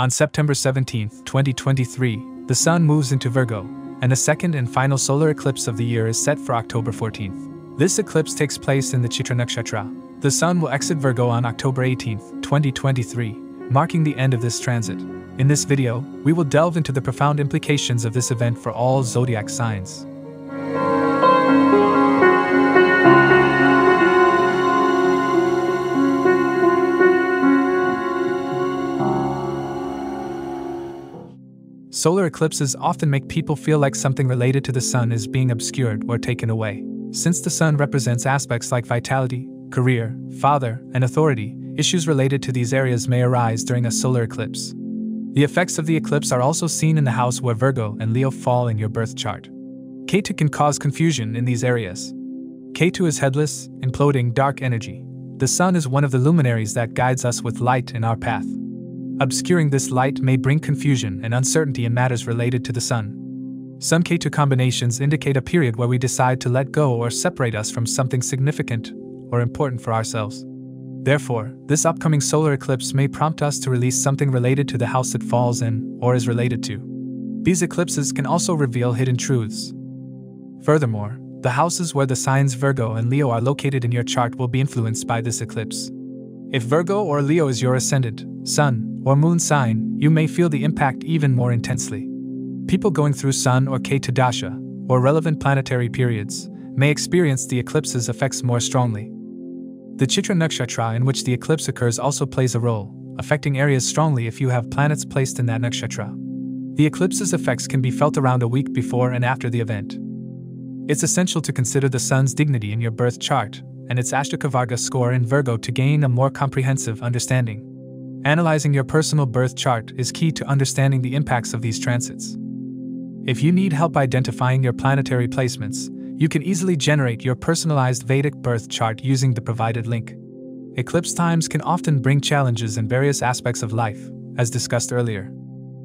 On September 17, 2023, the Sun moves into Virgo, and the second and final solar eclipse of the year is set for October 14th. This eclipse takes place in the Chitra Nakshatra. The Sun will exit Virgo on October 18, 2023, marking the end of this transit. In this video, we will delve into the profound implications of this event for all zodiac signs. Solar eclipses often make people feel like something related to the sun is being obscured or taken away. Since the sun represents aspects like vitality, career, father, and authority, issues related to these areas may arise during a solar eclipse. The effects of the eclipse are also seen in the house where Virgo and Leo fall in your birth chart. Ketu can cause confusion in these areas. Ketu is headless, imploding dark energy. The sun is one of the luminaries that guides us with light in our path. Obscuring this light may bring confusion and uncertainty in matters related to the sun. Some Ketu combinations indicate a period where we decide to let go or separate us from something significant or important for ourselves. Therefore, this upcoming solar eclipse may prompt us to release something related to the house it falls in or is related to. These eclipses can also reveal hidden truths. Furthermore, the houses where the signs Virgo and Leo are located in your chart will be influenced by this eclipse. If Virgo or Leo is your ascendant, sun, or moon sign, you may feel the impact even more intensely. People going through Sun or Ketu Dasha, or relevant planetary periods, may experience the eclipse's effects more strongly. The Chitra Nakshatra in which the eclipse occurs also plays a role, affecting areas strongly if you have planets placed in that nakshatra. The eclipse's effects can be felt around a week before and after the event. It's essential to consider the sun's dignity in your birth chart and its Ashtakavarga score in Virgo to gain a more comprehensive understanding. Analyzing your personal birth chart is key to understanding the impacts of these transits. If you need help identifying your planetary placements, you can easily generate your personalized Vedic birth chart using the provided link. Eclipse times can often bring challenges in various aspects of life, as discussed earlier.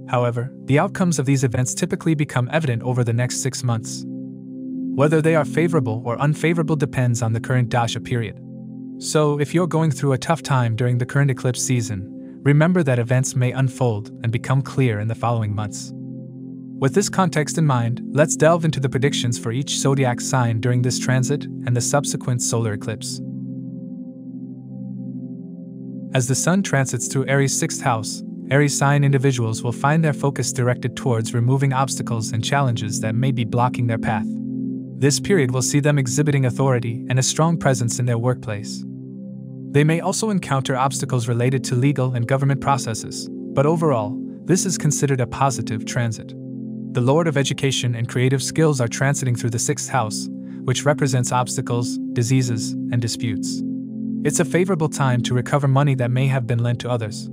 However, the outcomes of these events typically become evident over the next six months. Whether they are favorable or unfavorable depends on the current dasha period. So, if you're going through a tough time during the current eclipse season, remember that events may unfold and become clear in the following months. With this context in mind, let's delve into the predictions for each zodiac sign during this transit and the subsequent solar eclipse. As the Sun transits through Aries' sixth house, Aries sign individuals will find their focus directed towards removing obstacles and challenges that may be blocking their path. This period will see them exhibiting authority and a strong presence in their workplace. They may also encounter obstacles related to legal and government processes, but overall, this is considered a positive transit. The Lord of Education and Creative Skills are transiting through the sixth house, which represents obstacles, diseases, and disputes. It's a favorable time to recover money that may have been lent to others.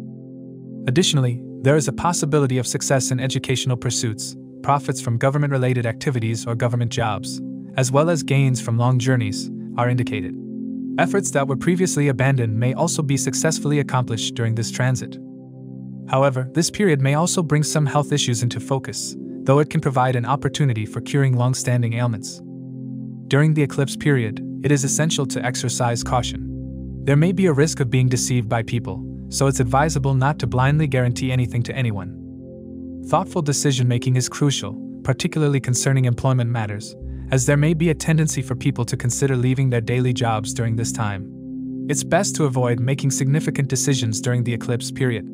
Additionally, there is a possibility of success in educational pursuits, profits from government related activities or government jobs, as well as gains from long journeys, are indicated. Efforts that were previously abandoned may also be successfully accomplished during this transit. However, this period may also bring some health issues into focus, though it can provide an opportunity for curing long standing ailments. During the eclipse period, it is essential to exercise caution. There may be a risk of being deceived by people, so it's advisable not to blindly guarantee anything to anyone. Thoughtful decision making is crucial, particularly concerning employment matters, as there may be a tendency for people to consider leaving their daily jobs during this time. It's best to avoid making significant decisions during the eclipse period.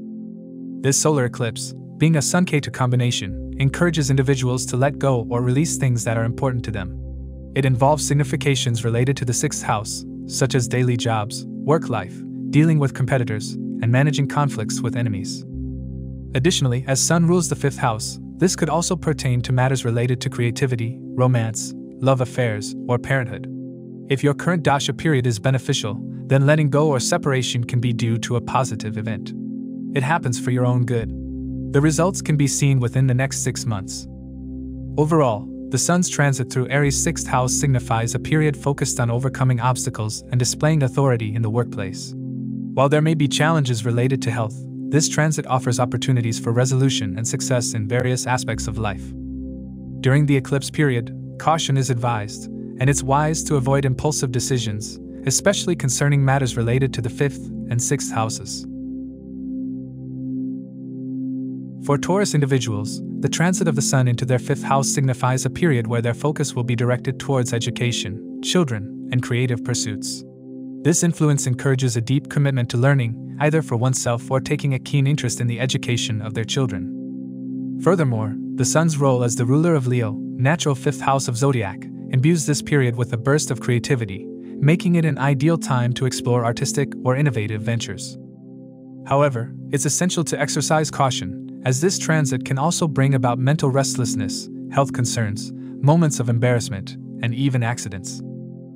This solar eclipse, being a Sun Ketu combination, encourages individuals to let go or release things that are important to them. It involves significations related to the sixth house, such as daily jobs, work life, dealing with competitors, and managing conflicts with enemies. Additionally, as Sun rules the fifth house, this could also pertain to matters related to creativity, romance, love affairs, or parenthood. If your current dasha period is beneficial, then letting go or separation can be due to a positive event. It happens for your own good. The results can be seen within the next six months. Overall, the Sun's transit through Aries' sixth house signifies a period focused on overcoming obstacles and displaying authority in the workplace. While there may be challenges related to health, this transit offers opportunities for resolution and success in various aspects of life. During the eclipse period, caution is advised, and it's wise to avoid impulsive decisions, especially concerning matters related to the fifth and sixth houses. For Taurus individuals, the transit of the Sun into their fifth house signifies a period where their focus will be directed towards education, children, and creative pursuits. This influence encourages a deep commitment to learning, either for oneself or taking a keen interest in the education of their children. Furthermore, the Sun's role as the ruler of Leo, natural fifth house of zodiac, imbues this period with a burst of creativity, making it an ideal time to explore artistic or innovative ventures. However, it's essential to exercise caution, as this transit can also bring about mental restlessness, health concerns, moments of embarrassment, and even accidents.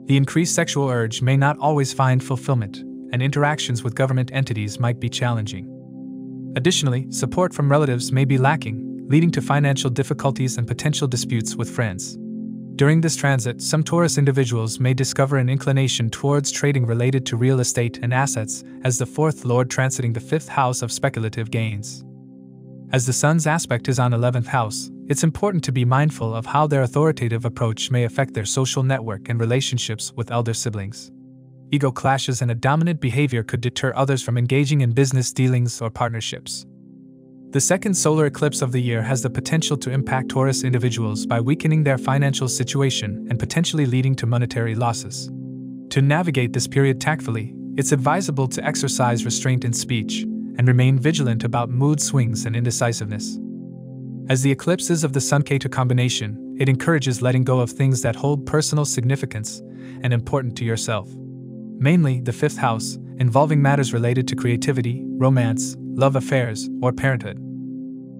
The increased sexual urge may not always find fulfillment, and interactions with government entities might be challenging. Additionally, support from relatives may be lacking, leading to financial difficulties and potential disputes with friends. During this transit, some Taurus individuals may discover an inclination towards trading related to real estate and assets, as the fourth lord transiting the fifth house of speculative gains. As the sun's aspect is on 11th house, it's important to be mindful of how their authoritative approach may affect their social network and relationships with elder siblings. Ego clashes and a dominant behavior could deter others from engaging in business dealings or partnerships. The second solar eclipse of the year has the potential to impact Taurus individuals by weakening their financial situation and potentially leading to monetary losses. To navigate this period tactfully, it's advisable to exercise restraint in speech and remain vigilant about mood swings and indecisiveness. As the eclipses of the Sun Ketu combination, it encourages letting go of things that hold personal significance and important to yourself. Mainly, the fifth house, involving matters related to creativity, romance, love affairs, or parenthood.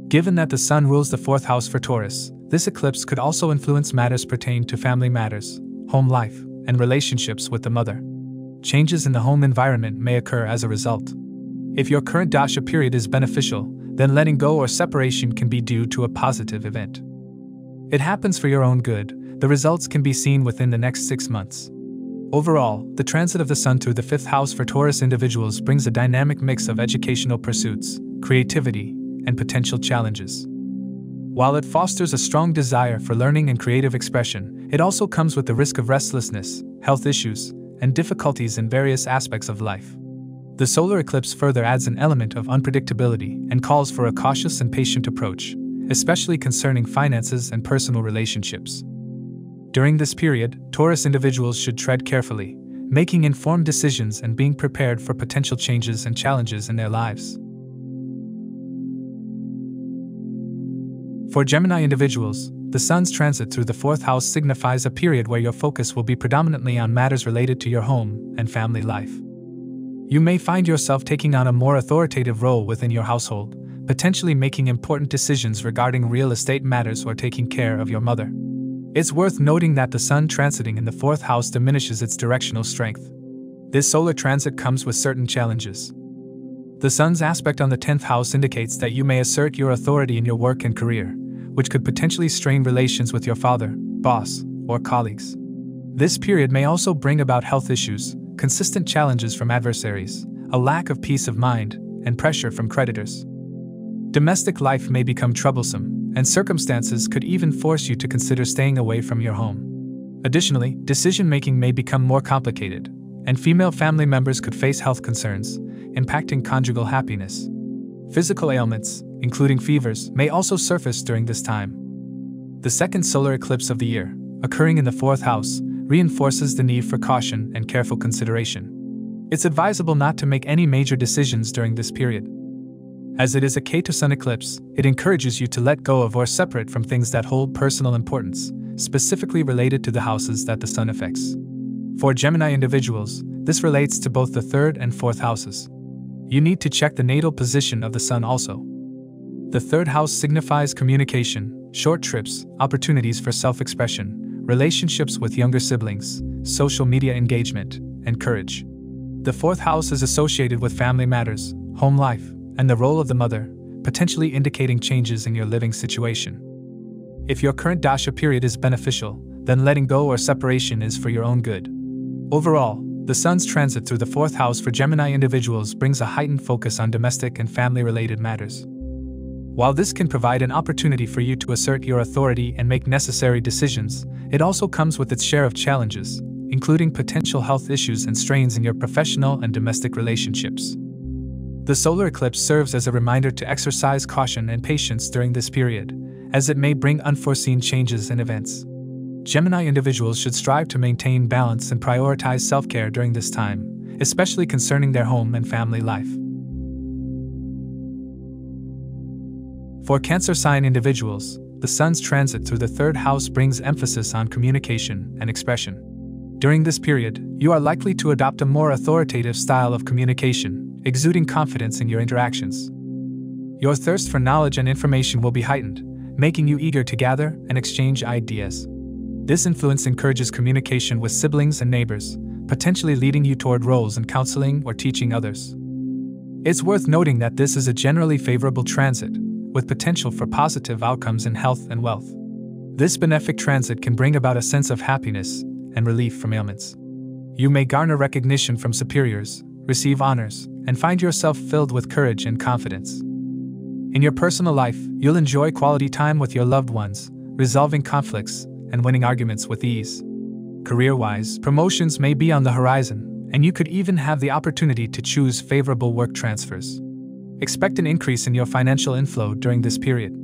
Given that the Sun rules the fourth house for Taurus, this eclipse could also influence matters pertaining to family matters, home life, and relationships with the mother. Changes in the home environment may occur as a result. If your current dasha period is beneficial, then letting go or separation can be due to a positive event. It happens for your own good, the results can be seen within the next six months. Overall, the transit of the Sun through the fifth house for Taurus individuals brings a dynamic mix of educational pursuits, creativity, and potential challenges. While it fosters a strong desire for learning and creative expression, it also comes with the risk of restlessness, health issues, and difficulties in various aspects of life. The solar eclipse further adds an element of unpredictability and calls for a cautious and patient approach, especially concerning finances and personal relationships. During this period, Taurus individuals should tread carefully, making informed decisions and being prepared for potential changes and challenges in their lives. For Gemini individuals, the Sun's transit through the fourth house signifies a period where your focus will be predominantly on matters related to your home and family life. You may find yourself taking on a more authoritative role within your household, potentially making important decisions regarding real estate matters or taking care of your mother. It's worth noting that the Sun transiting in the fourth house diminishes its directional strength. This solar transit comes with certain challenges. The Sun's aspect on the 10th house indicates that you may assert your authority in your work and career, which could potentially strain relations with your father, boss, or colleagues. This period may also bring about health issues, consistent challenges from adversaries, a lack of peace of mind, and pressure from creditors. Domestic life may become troublesome, and circumstances could even force you to consider staying away from your home. Additionally, decision making may become more complicated, and female family members could face health concerns, impacting conjugal happiness. Physical ailments, including fevers, may also surface during this time. The second solar eclipse of the year, occurring in the fourth house, reinforces the need for caution and careful consideration. It's advisable not to make any major decisions during this period. As it is a Ketu Sun eclipse, it encourages you to let go of or separate from things that hold personal importance, specifically related to the houses that the Sun affects. For Gemini individuals, this relates to both the third and fourth houses. You need to check the natal position of the Sun also. The third house signifies communication, short trips, opportunities for self expression, relationships with younger siblings, social media engagement, and courage. The fourth house is associated with family matters, home life, and the role of the mother, potentially indicating changes in your living situation. If your current dasha period is beneficial, then letting go or separation is for your own good. Overall, the Sun's transit through the fourth house for Gemini individuals brings a heightened focus on domestic and family related matters. While this can provide an opportunity for you to assert your authority and make necessary decisions, it also comes with its share of challenges, including potential health issues and strains in your professional and domestic relationships. The solar eclipse serves as a reminder to exercise caution and patience during this period, as it may bring unforeseen changes and events. Gemini individuals should strive to maintain balance and prioritize self care during this time, especially concerning their home and family life. For Cancer sign individuals, the Sun's transit through the third house brings emphasis on communication and expression. During this period, you are likely to adopt a more authoritative style of communication, exuding confidence in your interactions. Your thirst for knowledge and information will be heightened, making you eager to gather and exchange ideas. This influence encourages communication with siblings and neighbors, potentially leading you toward roles in counseling or teaching others. It's worth noting that this is a generally favorable transit, with potential for positive outcomes in health and wealth. This benefic transit can bring about a sense of happiness and relief from ailments. You may garner recognition from superiors, receive honors, and find yourself filled with courage and confidence. In your personal life, you'll enjoy quality time with your loved ones, resolving conflicts and winning arguments with ease. Career wise, promotions may be on the horizon, and you could even have the opportunity to choose favorable work transfers. Expect an increase in your financial inflow during this period.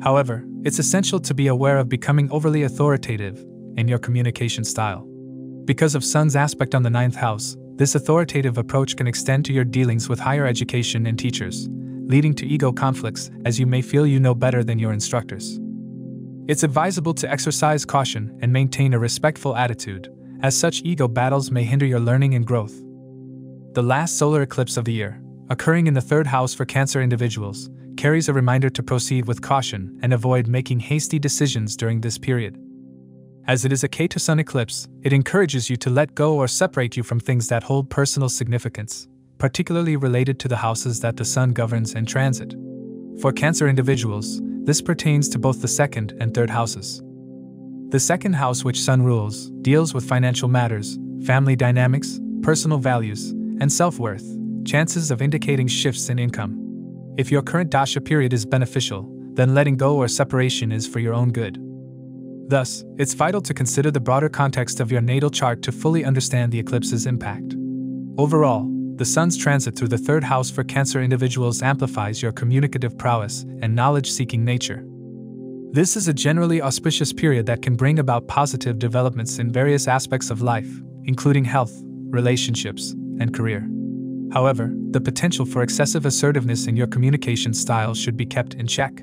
However, it's essential to be aware of becoming overly authoritative in your communication style. Because of Sun's aspect on the ninth house, this authoritative approach can extend to your dealings with higher education and teachers, leading to ego conflicts as you may feel you know better than your instructors. It's advisable to exercise caution and maintain a respectful attitude, as such ego battles may hinder your learning and growth. The last solar eclipse of the year, occurring in the third house for Cancer individuals, carries a reminder to proceed with caution and avoid making hasty decisions during this period. As it is a Ketu Sun eclipse, it encourages you to let go or separate you from things that hold personal significance, particularly related to the houses that the Sun governs and transit. For Cancer individuals, this pertains to both the second and third houses. The second house, which Sun rules, deals with financial matters, family dynamics, personal values, and self worth, chances of indicating shifts in income. If your current dasha period is beneficial, then letting go or separation is for your own good. Thus, it's vital to consider the broader context of your natal chart to fully understand the eclipse's impact. Overall, the Sun's transit through the third house for Cancer individuals amplifies your communicative prowess and knowledge seeking nature. This is a generally auspicious period that can bring about positive developments in various aspects of life, including health, relationships, and career. However, the potential for excessive assertiveness in your communication style should be kept in check.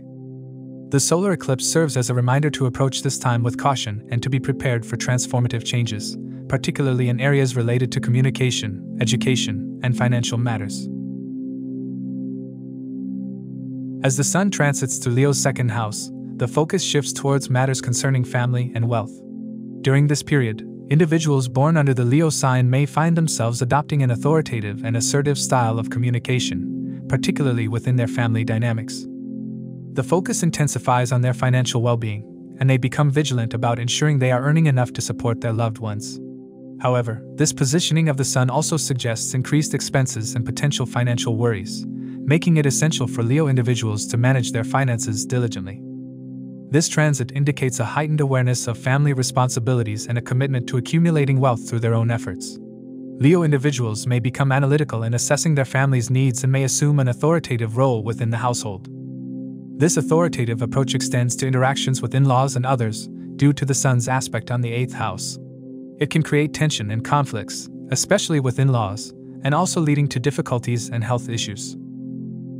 The solar eclipse serves as a reminder to approach this time with caution and to be prepared for transformative changes, particularly in areas related to communication, education, and financial matters. As the Sun transits through Leo's second house, the focus shifts towards matters concerning family and wealth. During this period, individuals born under the Leo sign may find themselves adopting an authoritative and assertive style of communication, particularly within their family dynamics. The focus intensifies on their financial well being, and they become vigilant about ensuring they are earning enough to support their loved ones. However, this positioning of the sun also suggests increased expenses and potential financial worries, making it essential for Leo individuals to manage their finances diligently. This transit indicates a heightened awareness of family responsibilities and a commitment to accumulating wealth through their own efforts. Leo individuals may become analytical in assessing their family's needs and may assume an authoritative role within the household. This authoritative approach extends to interactions with in laws and others, due to the sun's aspect on the eighth house. It can create tension and conflicts, especially with in laws, and also leading to difficulties and health issues.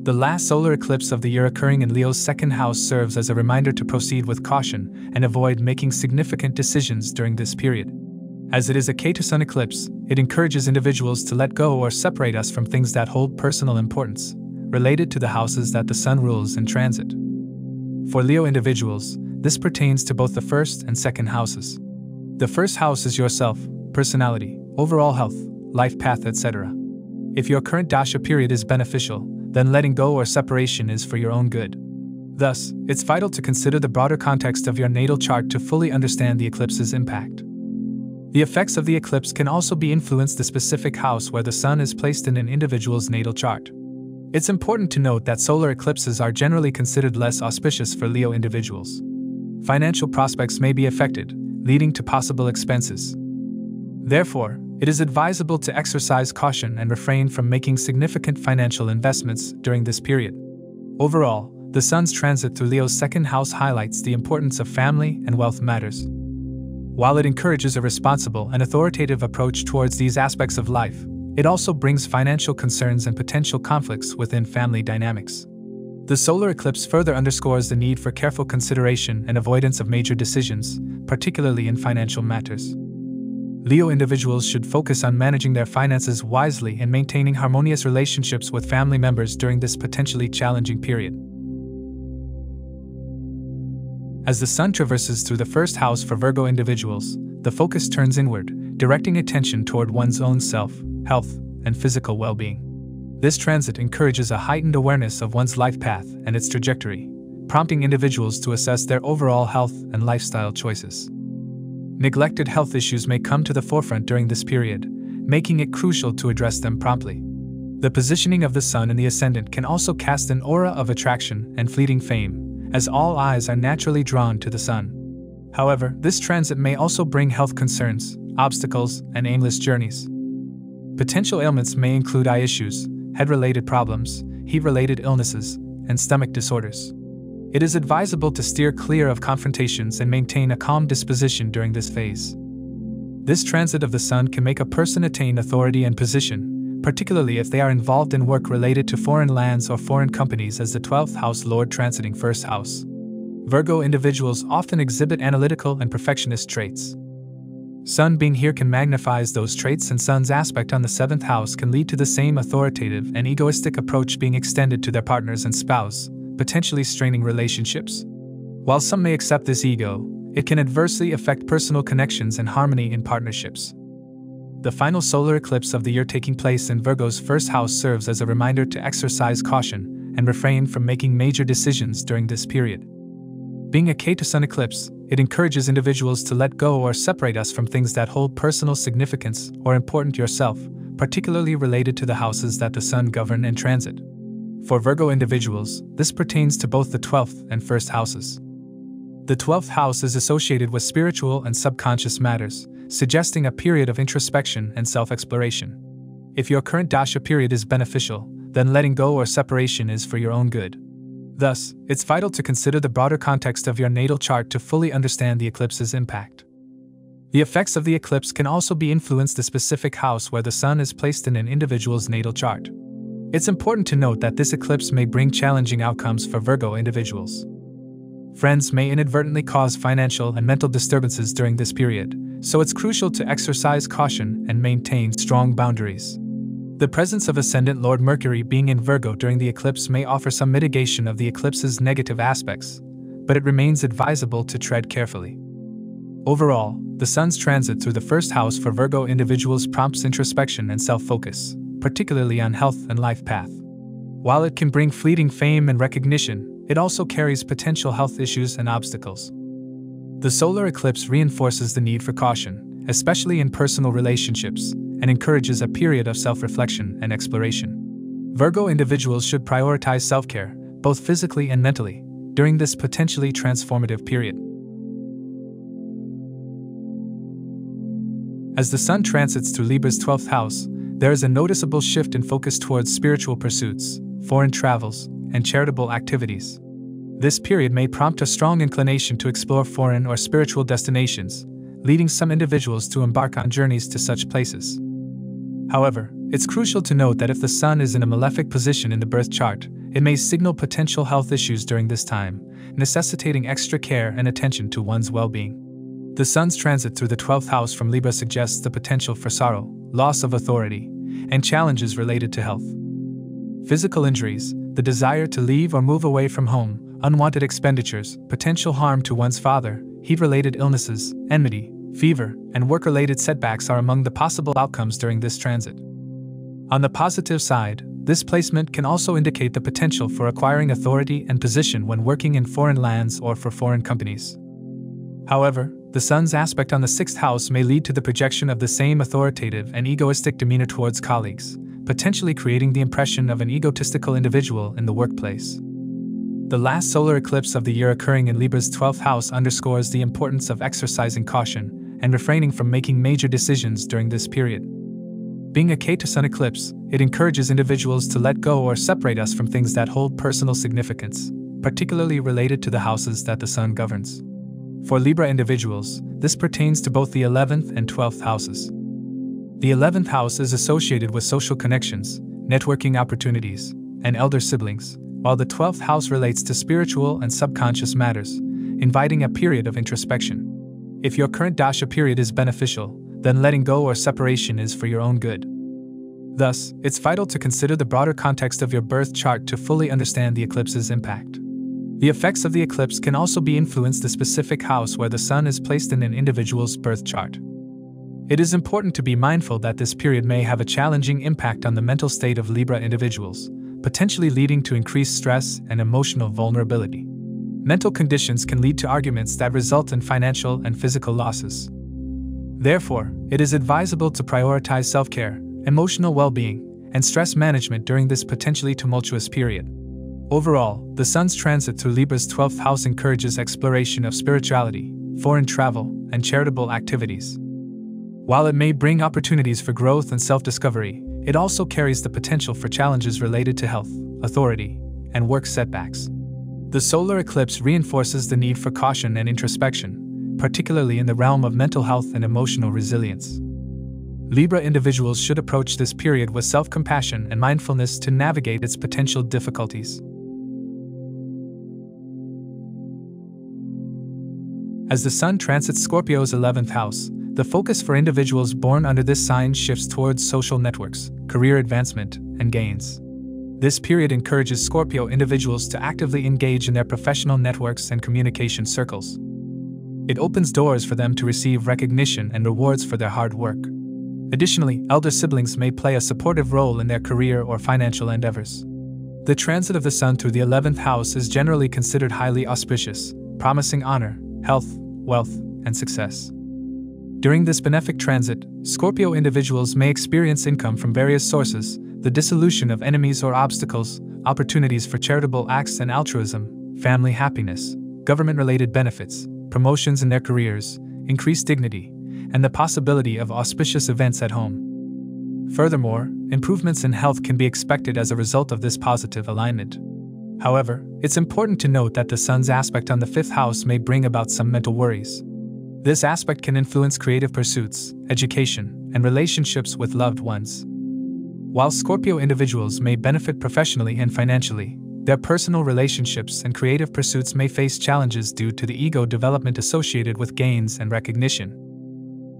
The last solar eclipse of the year occurring in Leo's second house serves as a reminder to proceed with caution and avoid making significant decisions during this period. As it is a Ketu Sun eclipse, it encourages individuals to let go or separate us from things that hold personal importance, related to the houses that the Sun rules in transit. For Leo individuals, this pertains to both the first and second houses. The first house is yourself, personality, overall health, life path, etc. If your current dasha period is beneficial, then letting go or separation is for your own good. Thus, it's vital to consider the broader context of your natal chart to fully understand the eclipse's impact. The effects of the eclipse can also be influenced the specific house where the sun is placed in an individual's natal chart. It's important to note that solar eclipses are generally considered less auspicious for Leo individuals. Financial prospects may be affected, leading to possible expenses. Therefore, It is advisable to exercise caution and refrain from making significant financial investments during this period. Overall, the Sun's transit through Leo's second house highlights the importance of family and wealth matters. While it encourages a responsible and authoritative approach towards these aspects of life, it also brings financial concerns and potential conflicts within family dynamics. The solar eclipse further underscores the need for careful consideration and avoidance of major decisions, particularly in financial matters. Leo individuals should focus on managing their finances wisely and maintaining harmonious relationships with family members during this potentially challenging period. As the Sun traverses through the first house for Virgo individuals, the focus turns inward, directing attention toward one's own self, health, and physical well being. This transit encourages a heightened awareness of one's life path and its trajectory, prompting individuals to assess their overall health and lifestyle choices. Neglected health issues may come to the forefront during this period, making it crucial to address them promptly. The positioning of the Sun in the ascendant can also cast an aura of attraction and fleeting fame, as all eyes are naturally drawn to the sun. However, this transit may also bring health concerns, obstacles, and aimless journeys. Potential ailments may include eye issues, head related problems, heat related illnesses, and stomach disorders. It is advisable to steer clear of confrontations and maintain a calm disposition during this phase. This transit of the sun can make a person attain authority and position, particularly if they are involved in work related to foreign lands or foreign companies as the 12th house lord transiting first house. Virgo individuals often exhibit analytical and perfectionist traits. Sun being here can magnify those traits, and Sun's aspect on the seventh house can lead to the same authoritative and egoistic approach being extended to their partners and spouse, potentially straining relationships. While some may accept this ego, it can adversely affect personal connections and harmony in partnerships. The final solar eclipse of the year taking place in Virgo's first house serves as a reminder to exercise caution and refrain from making major decisions during this period. Being a Ketu Sun eclipse, it encourages individuals to let go or separate us from things that hold personal significance or important yourself, particularly related to the houses that the Sun govern and transit. For Virgo individuals, this pertains to both the 12th and 1st houses. The 12th house is associated with spiritual and subconscious matters, suggesting a period of introspection and self exploration. If your current dasha period is beneficial, then letting go or separation is for your own good. Thus, it's vital to consider the broader context of your natal chart to fully understand the eclipse's impact. The effects of the eclipse can also be influenced the specific house where the sun is placed in an individual's natal chart. It's important to note that this eclipse may bring challenging outcomes for Virgo individuals. Friends may inadvertently cause financial and mental disturbances during this period, so it's crucial to exercise caution and maintain strong boundaries. The presence of ascendant Lord Mercury being in Virgo during the eclipse may offer some mitigation of the eclipse's negative aspects, but it remains advisable to tread carefully. Overall, the Sun's transit through the first house for Virgo individuals prompts introspection and self focus, particularly on health and life path. While it can bring fleeting fame and recognition, it also carries potential health issues and obstacles. The solar eclipse reinforces the need for caution, especially in personal relationships, and encourages a period of self reflection and exploration. Virgo individuals should prioritize self care, both physically and mentally, during this potentially transformative period. As the Sun transits through Libra's 12th house, there is a noticeable shift in focus towards spiritual pursuits, foreign travels, and charitable activities. This period may prompt a strong inclination to explore foreign or spiritual destinations, leading some individuals to embark on journeys to such places. However, it's crucial to note that if the Sun is in a malefic position in the birth chart, it may signal potential health issues during this time, necessitating extra care and attention to one's well being. The Sun's transit through the 12th house from Libra suggests the potential for sorrow, loss of authority, and challenges related to health. Physical injuries, the desire to leave or move away from home, unwanted expenditures, potential harm to one's father, heat related illnesses, enmity, fever, and work related setbacks are among the possible outcomes during this transit. On the positive side, this placement can also indicate the potential for acquiring authority and position when working in foreign lands or for foreign companies. However, the sun's aspect on the sixth house may lead to the projection of the same authoritative and egoistic demeanor towards colleagues, potentially creating the impression of an egotistical individual in the workplace. The last solar eclipse of the year occurring in Libra's 12th house underscores the importance of exercising caution and refraining from making major decisions during this period. Being a Ketu Sun eclipse, it encourages individuals to let go or separate us from things that hold personal significance, particularly related to the houses that the Sun governs. For Libra individuals, this pertains to both the 11th and 12th houses. The 11th house is associated with social connections, networking opportunities, and elder siblings, while the 12th house relates to spiritual and subconscious matters, inviting a period of introspection. If your current dasha period is beneficial, then letting go or separation is for your own good. Thus, it's vital to consider the broader context of your birth chart to fully understand the eclipse's impact. The effects of the eclipse can also be influenced the specific house where the sun is placed in an individual's birth chart. It is important to be mindful that this period may have a challenging impact on the mental state of Libra individuals, potentially leading to increased stress and emotional vulnerability. Mental conditions can lead to arguments that result in financial and physical losses. Therefore, it is advisable to prioritize self care, emotional well being, and stress management during this potentially tumultuous period. Overall, the Sun's transit through Libra's 12th house encourages exploration of spirituality, foreign travel, and charitable activities. While it may bring opportunities for growth and self discovery, it also carries the potential for challenges related to health, authority, and work setbacks. The solar eclipse reinforces the need for caution and introspection, particularly in the realm of mental health and emotional resilience. Libra individuals should approach this period with self compassion and mindfulness to navigate its potential difficulties. As the Sun transits Scorpio's 11th house, the focus for individuals born under this sign shifts towards social networks, career advancement, and gains. This period encourages Scorpio individuals to actively engage in their professional networks and communication circles. It opens doors for them to receive recognition and rewards for their hard work. Additionally, elder siblings may play a supportive role in their career or financial endeavors. The transit of the Sun through the 11th house is generally considered highly auspicious, promising honor, health, wealth, and success. During this benefic transit, Scorpio individuals may experience income from various sources, the dissolution of enemies or obstacles, opportunities for charitable acts and altruism, family happiness, government related benefits, promotions in their careers, increased dignity, and the possibility of auspicious events at home. Furthermore, improvements in health can be expected as a result of this positive alignment. However, it's important to note that the Sun's aspect on the fifth house may bring about some mental worries. This aspect can influence creative pursuits, education, and relationships with loved ones. While Scorpio individuals may benefit professionally and financially, their personal relationships and creative pursuits may face challenges due to the ego development associated with gains and recognition.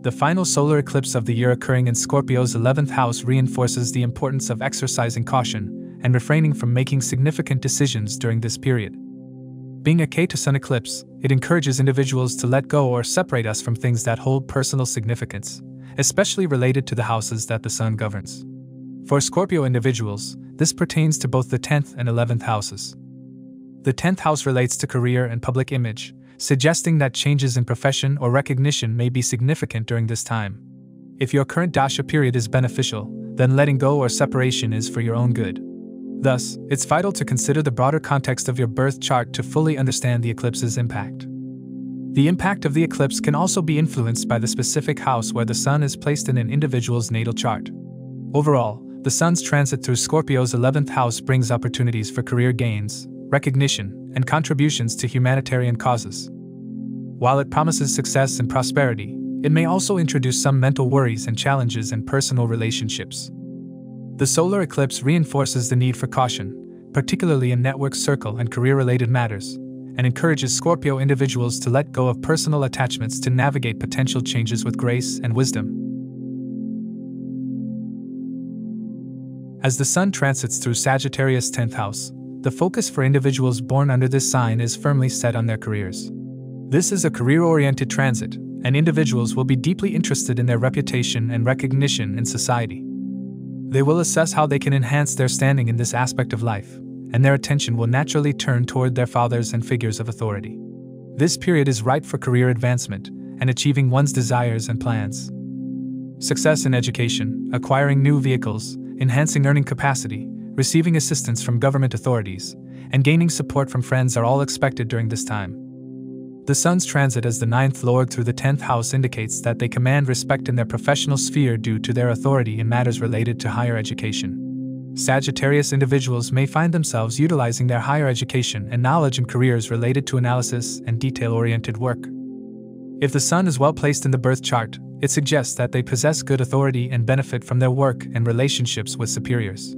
The final solar eclipse of the year occurring in Scorpio's 11th house reinforces the importance of exercising caution and refraining from making significant decisions during this period. Being a Ketu Sun eclipse, it encourages individuals to let go or separate us from things that hold personal significance, especially related to the houses that the Sun governs. For Scorpio individuals, this pertains to both the 10th and 11th houses. The 10th house relates to career and public image, suggesting that changes in profession or recognition may be significant during this time. If your current dasha period is beneficial, then letting go or separation is for your own good. Thus, it's vital to consider the broader context of your birth chart to fully understand the eclipse's impact. The impact of the eclipse can also be influenced by the specific house where the Sun is placed in an individual's natal chart. Overall, the Sun's transit through Scorpio's 11th house brings opportunities for career gains, recognition, and contributions to humanitarian causes. While it promises success and prosperity, it may also introduce some mental worries and challenges in personal relationships. The solar eclipse reinforces the need for caution, particularly in network circle and career related matters, and encourages Scorpio individuals to let go of personal attachments to navigate potential changes with grace and wisdom. As the Sun transits through Sagittarius' 10th house, the focus for individuals born under this sign is firmly set on their careers. This is a career oriented transit, and individuals will be deeply interested in their reputation and recognition in society. They will assess how they can enhance their standing in this aspect of life, and their attention will naturally turn toward their fathers and figures of authority. This period is ripe for career advancement and achieving one's desires and plans. Success in education, acquiring new vehicles, enhancing earning capacity, receiving assistance from government authorities, and gaining support from friends are all expected during this time. The Sun's transit as the ninth lord through the 10th house indicates that they command respect in their professional sphere due to their authority in matters related to higher education. Sagittarius individuals may find themselves utilizing their higher education and knowledge in careers related to analysis and detail oriented work. If the Sun is well placed in the birth chart, it suggests that they possess good authority and benefit from their work and relationships with superiors.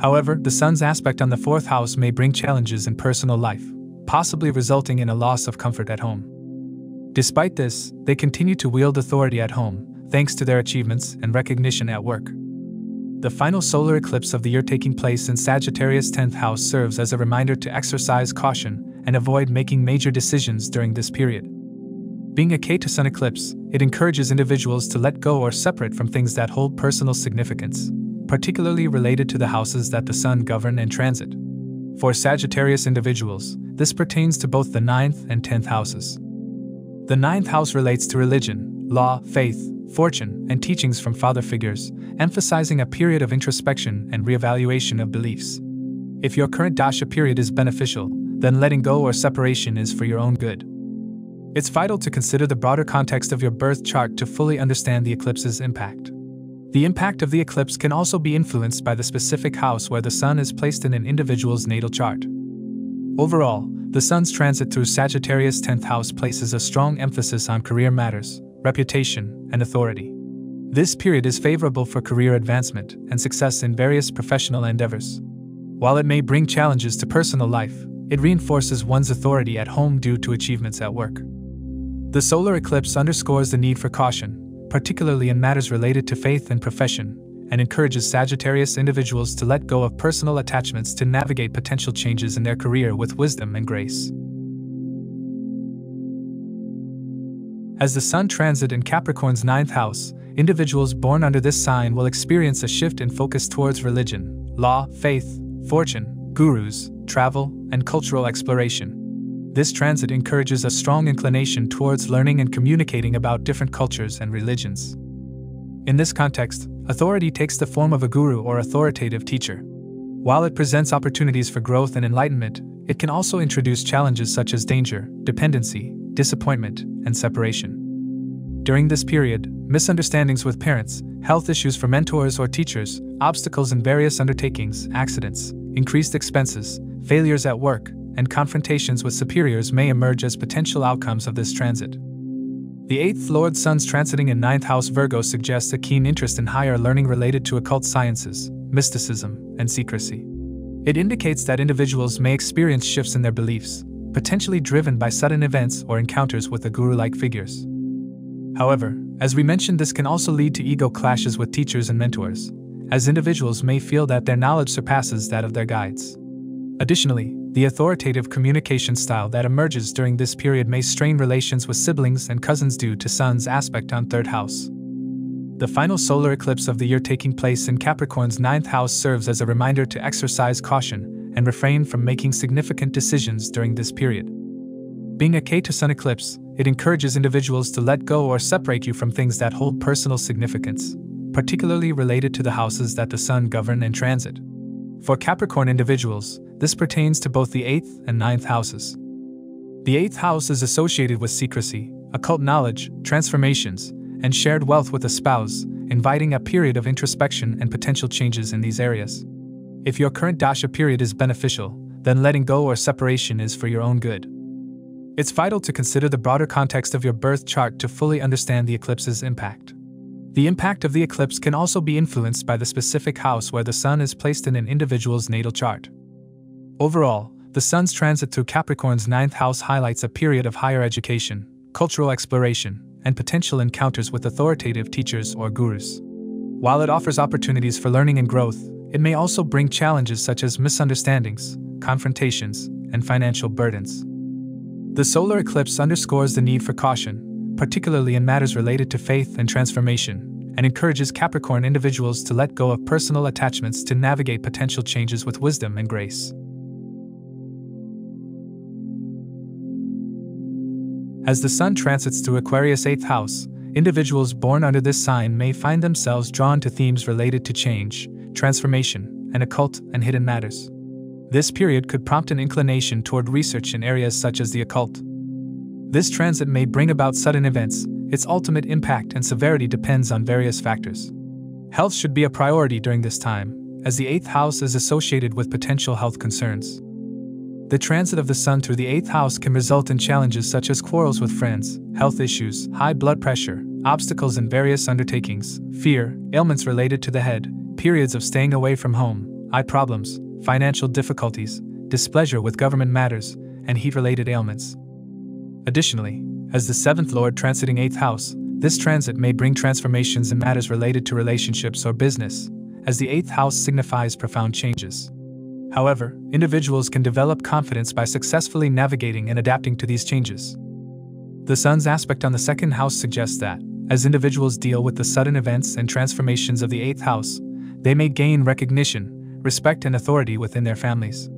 However, the Sun's aspect on the fourth house may bring challenges in personal life, possibly resulting in a loss of comfort at home. Despite this, they continue to wield authority at home, thanks to their achievements and recognition at work. The final solar eclipse of the year taking place in Sagittarius' 10th house serves as a reminder to exercise caution and avoid making major decisions during this period. Being a Ketu Sun eclipse, it encourages individuals to let go or separate from things that hold personal significance, particularly related to the houses that the Sun govern and transit. For Sagittarius individuals, this pertains to both the ninth and tenth houses. The ninth house relates to religion, law, faith, fortune, and teachings from father figures, emphasizing a period of introspection and reevaluation of beliefs. If your current dasha period is beneficial, then letting go or separation is for your own good. It's vital to consider the broader context of your birth chart to fully understand the eclipse's impact. The impact of the eclipse can also be influenced by the specific house where the Sun is placed in an individual's natal chart. Overall, the Sun's transit through Sagittarius' 10th house places a strong emphasis on career matters, reputation, and authority. This period is favorable for career advancement and success in various professional endeavors. While it may bring challenges to personal life, it reinforces one's authority at home due to achievements at work. The solar eclipse underscores the need for caution, particularly in matters related to faith and profession, and encourages Sagittarius individuals to let go of personal attachments to navigate potential changes in their career with wisdom and grace. As the Sun transit in Capricorn's ninth house, individuals born under this sign will experience a shift in focus towards religion, law, faith, fortune, gurus, travel, and cultural exploration. This transit encourages a strong inclination towards learning and communicating about different cultures and religions. In this context, authority takes the form of a guru or authoritative teacher. While it presents opportunities for growth and enlightenment, it can also introduce challenges such as danger, dependency, disappointment, and separation. During this period, misunderstandings with parents, health issues for mentors or teachers, obstacles in various undertakings, accidents, increased expenses, failures at work, and confrontations with superiors may emerge as potential outcomes of this transit. The 8th Lord Sun's transiting in 9th House Virgo suggests a keen interest in higher learning related to occult sciences, mysticism, and secrecy. It indicates that individuals may experience shifts in their beliefs, potentially driven by sudden events or encounters with a guru like figures. However, as we mentioned, this can also lead to ego clashes with teachers and mentors, as individuals may feel that their knowledge surpasses that of their guides. Additionally, the authoritative communication style that emerges during this period may strain relations with siblings and cousins due to Sun's aspect on third house. The final solar eclipse of the year taking place in Capricorn's ninth house serves as a reminder to exercise caution and refrain from making significant decisions during this period. Being a Ketu Sun eclipse, it encourages individuals to let go or separate you from things that hold personal significance, particularly related to the houses that the Sun govern and transit. For Capricorn individuals, this pertains to both the 8th and ninth houses. The 8th house is associated with secrecy, occult knowledge, transformations, and shared wealth with a spouse, inviting a period of introspection and potential changes in these areas. If your current dasha period is beneficial, then letting go or separation is for your own good. It's vital to consider the broader context of your birth chart to fully understand the eclipse's impact. The impact of the eclipse can also be influenced by the specific house where the Sun is placed in an individual's natal chart. Overall, the Sun's transit through Capricorn's ninth house highlights a period of higher education, cultural exploration, and potential encounters with authoritative teachers or gurus. While it offers opportunities for learning and growth, it may also bring challenges such as misunderstandings, confrontations, and financial burdens. The solar eclipse underscores the need for caution, particularly in matters related to faith and transformation, and encourages Capricorn individuals to let go of personal attachments to navigate potential changes with wisdom and grace. As the Sun transits through Aquarius' 8th house, individuals born under this sign may find themselves drawn to themes related to change, transformation, and occult and hidden matters. This period could prompt an inclination toward research in areas such as the occult. This transit may bring about sudden events, its ultimate impact and severity depends on various factors. Health should be a priority during this time, as the 8th house is associated with potential health concerns. The transit of the Sun through the 8th house can result in challenges such as quarrels with friends, health issues, high blood pressure, obstacles in various undertakings, fear, ailments related to the head, periods of staying away from home, eye problems, financial difficulties, displeasure with government matters, and heat related ailments. Additionally, as the 7th Lord transiting 8th house, this transit may bring transformations in matters related to relationships or business, as the 8th house signifies profound changes. However, individuals can develop confidence by successfully navigating and adapting to these changes. The Sun's aspect on the second house suggests that, as individuals deal with the sudden events and transformations of the eighth house, they may gain recognition, respect, and authority within their families.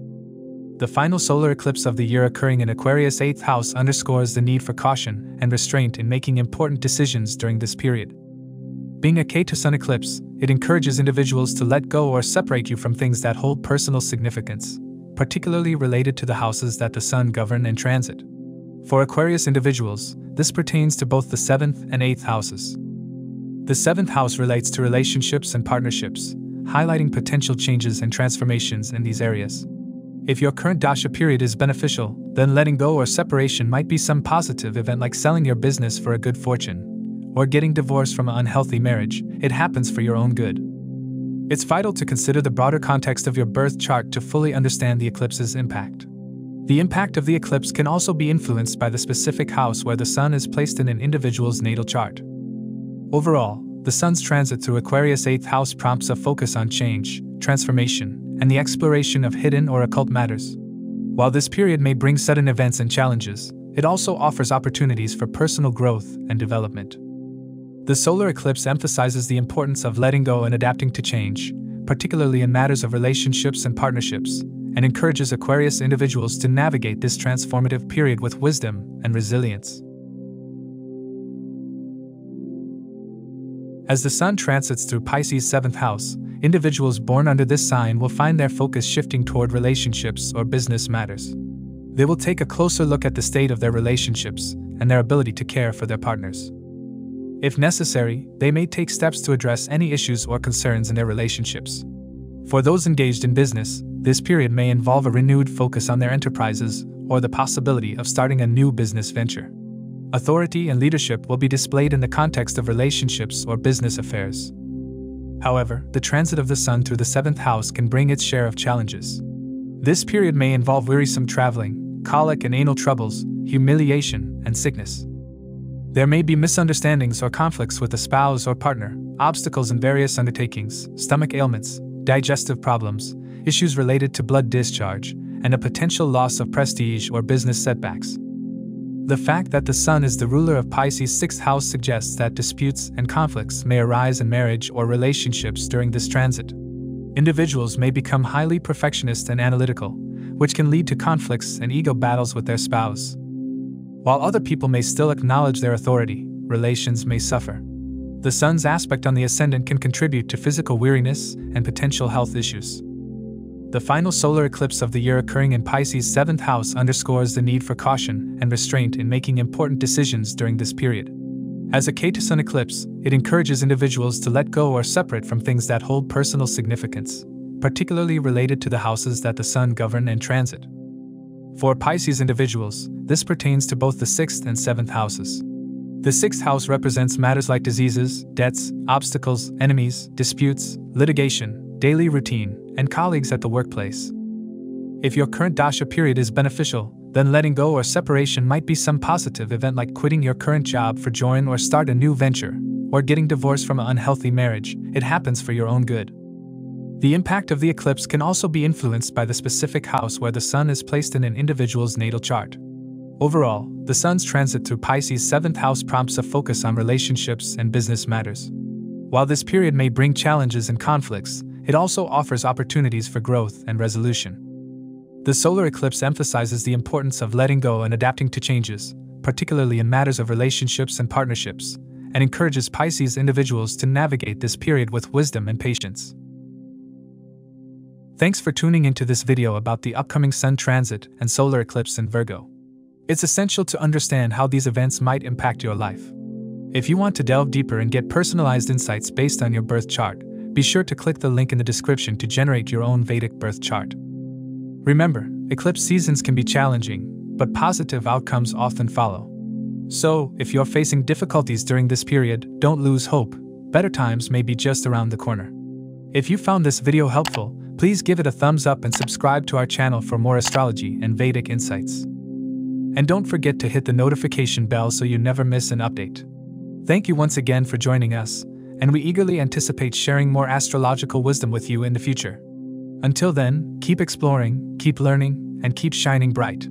The final solar eclipse of the year occurring in Aquarius' 8th house underscores the need for caution and restraint in making important decisions during this period. Being a Ketu Sun eclipse, it encourages individuals to let go or separate you from things that hold personal significance, particularly related to the houses that the Sun govern and transit. For Aquarius individuals, this pertains to both the 7th and 8th houses. The 7th house relates to relationships and partnerships, highlighting potential changes and transformations in these areas. If your current dasha period is beneficial, then letting go or separation might be some positive event like selling your business for a good fortune, or getting divorced from an unhealthy marriage, it happens for your own good. It's vital to consider the broader context of your birth chart to fully understand the eclipse's impact. The impact of the eclipse can also be influenced by the specific house where the Sun is placed in an individual's natal chart. Overall, the Sun's transit through Aquarius' 8th house prompts a focus on change, transformation, and the exploration of hidden or occult matters. While this period may bring sudden events and challenges, it also offers opportunities for personal growth and development. The solar eclipse emphasizes the importance of letting go and adapting to change, particularly in matters of relationships and partnerships, and encourages Aquarius individuals to navigate this transformative period with wisdom and resilience. As the Sun transits through Pisces' seventh house, individuals born under this sign will find their focus shifting toward relationships or business matters. They will take a closer look at the state of their relationships and their ability to care for their partners. If necessary, they may take steps to address any issues or concerns in their relationships. For those engaged in business, this period may involve a renewed focus on their enterprises or the possibility of starting a new business venture. Authority and leadership will be displayed in the context of relationships or business affairs. However, the transit of the Sun through the seventh house can bring its share of challenges. This period may involve wearisome traveling, colic and anal troubles, humiliation, and sickness. There may be misunderstandings or conflicts with a spouse or partner, obstacles in various undertakings, stomach ailments, digestive problems, issues related to blood discharge, and a potential loss of prestige or business setbacks. The fact that the Sun is the ruler of Pisces' sixth house suggests that disputes and conflicts may arise in marriage or relationships during this transit. Individuals may become highly perfectionist and analytical, which can lead to conflicts and ego battles with their spouse. While other people may still acknowledge their authority, relations may suffer. The sun's aspect on the ascendant can contribute to physical weariness and potential health issues. The final solar eclipse of the year occurring in Pisces' seventh house underscores the need for caution and restraint in making important decisions during this period. As a Ketu Sun eclipse, it encourages individuals to let go or separate from things that hold personal significance, particularly related to the houses that the Sun govern and transit. For Pisces individuals, this pertains to both the sixth and seventh houses. The sixth house represents matters like diseases, debts, obstacles, enemies, disputes, litigation, daily routine, and colleagues at the workplace. If your current dasha period is beneficial, then letting go or separation might be some positive event like quitting your current job for join or start a new venture, or getting divorced from an unhealthy marriage. It happens for your own good. The impact of the eclipse can also be influenced by the specific house where the Sun is placed in an individual's natal chart. Overall, the Sun's transit through Pisces' seventh house prompts a focus on relationships and business matters. While this period may bring challenges and conflicts, it also offers opportunities for growth and resolution. The solar eclipse emphasizes the importance of letting go and adapting to changes, particularly in matters of relationships and partnerships, and encourages Pisces individuals to navigate this period with wisdom and patience. Thanks for tuning into this video about the upcoming Sun transit and solar eclipse in Virgo. It's essential to understand how these events might impact your life. If you want to delve deeper and get personalized insights based on your birth chart, be sure to click the link in the description to generate your own Vedic birth chart. Remember, eclipse seasons can be challenging, but positive outcomes often follow. So, if you're facing difficulties during this period, don't lose hope. Better times may be just around the corner. If you found this video helpful, please give it a thumbs up and subscribe to our channel for more astrology and Vedic insights. And don't forget to hit the notification bell so you never miss an update. Thank you once again for joining us, and we eagerly anticipate sharing more astrological wisdom with you in the future. Until then, keep exploring, keep learning, and keep shining bright.